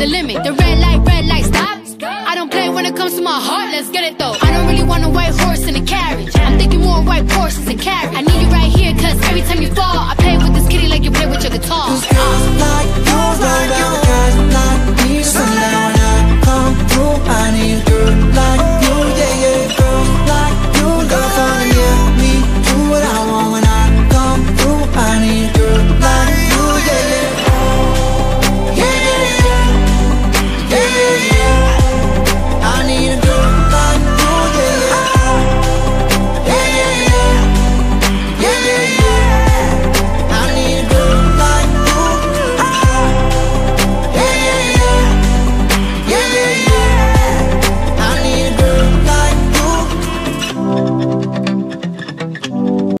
the limit. The red light, red light, stop. I don't play when it comes to my heart, let's get it though. I don't really want a white horse in a carriage. I'm thinking more white horses and carriage.